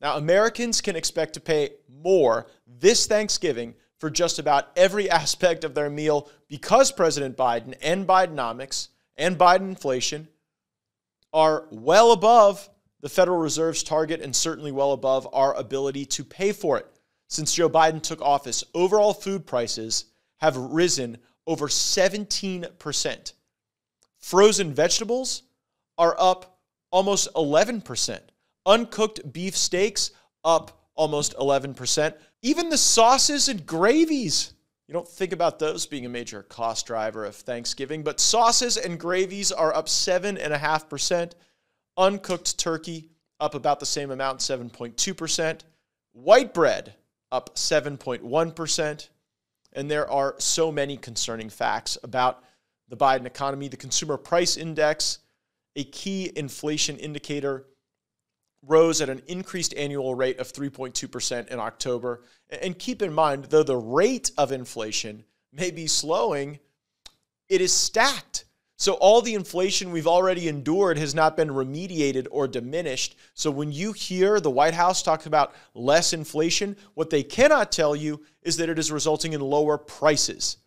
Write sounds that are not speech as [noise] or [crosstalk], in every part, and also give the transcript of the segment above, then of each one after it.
Now, Americans can expect to pay more this Thanksgiving for just about every [laughs] aspect of their meal because President Biden and Bidenomics and Biden inflation are well above the Federal Reserve's target and certainly well above our ability to pay for it. Since Joe Biden took office, overall food prices have risen over 17%. Frozen vegetables are up almost 11%. Uncooked beef steaks up almost 11%. Even the sauces and gravies. You don't think about those being a major cost driver of Thanksgiving, but sauces and gravies are up 7.5%. Uncooked turkey up about the same amount, 7.2%. White bread up 7.1%. And there are so many concerning facts about the Biden economy. The consumer price index, a key inflation indicator, rose at an increased annual rate of 3.2% in October. And keep in mind, though the rate of inflation may be slowing, it is stacked. So all the inflation we've already endured has not been remediated or diminished. So when you hear the White House talk about less inflation, what they cannot tell you is that it is resulting in lower prices.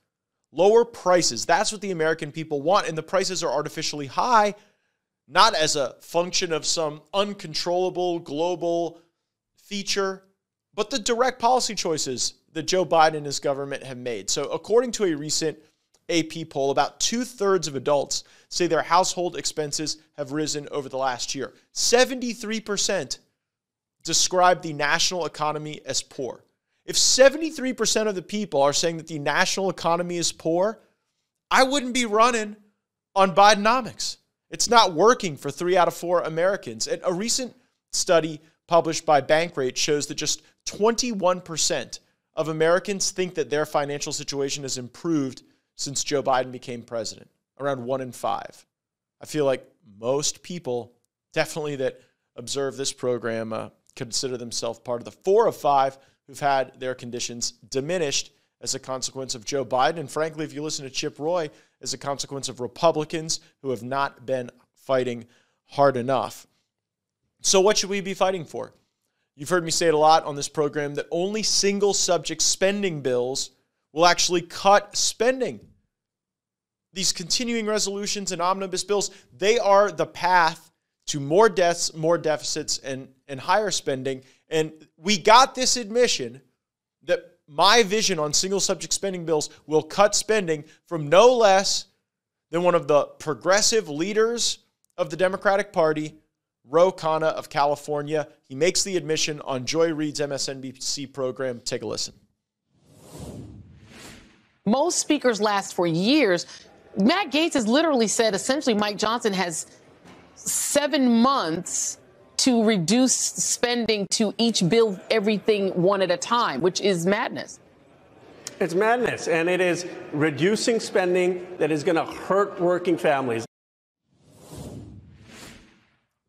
Lower prices. That's what the American people want. And the prices are artificially high, not as a function of some uncontrollable global feature, but the direct policy choices that Joe Biden and his government have made. So according to a recent AP poll, about two thirds of adults say their household expenses have risen over the last year. 73% describe the national economy as poor. If 73% of the people are saying that the national economy is poor, I wouldn't be running on Bidenomics. It's not working for three out of four Americans. And a recent study published by Bankrate shows that just 21% of Americans think that their financial situation has improved since Joe Biden became president, around one in five. I feel like most people, definitely that observe this program, uh, consider themselves part of the four of five who've had their conditions diminished as a consequence of Joe Biden. And frankly, if you listen to Chip Roy, as a consequence of Republicans who have not been fighting hard enough. So, what should we be fighting for? You've heard me say it a lot on this program that only single subject spending bills will actually cut spending these continuing resolutions and omnibus bills, they are the path to more deaths, more deficits, and, and higher spending. And we got this admission that my vision on single subject spending bills will cut spending from no less than one of the progressive leaders of the Democratic Party, Ro Khanna of California. He makes the admission on Joy Reid's MSNBC program. Take a listen. Most speakers last for years. Matt Gaetz has literally said essentially Mike Johnson has seven months to reduce spending to each bill everything one at a time, which is madness. It's madness, and it is reducing spending that is going to hurt working families.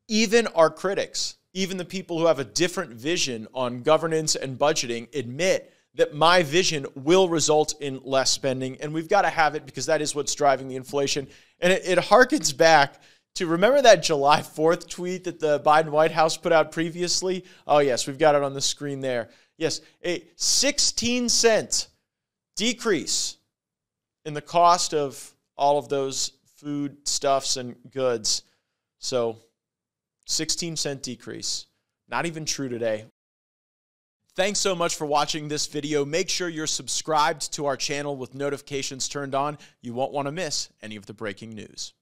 Even our critics, even the people who have a different vision on governance and budgeting, admit that my vision will result in less spending. And we've got to have it because that is what's driving the inflation. And it, it harkens back to remember that July 4th tweet that the Biden White House put out previously? Oh, yes, we've got it on the screen there. Yes, a 16 cent decrease in the cost of all of those food stuffs and goods. So, 16 cent decrease. Not even true today. Thanks so much for watching this video. Make sure you're subscribed to our channel with notifications turned on. You won't want to miss any of the breaking news.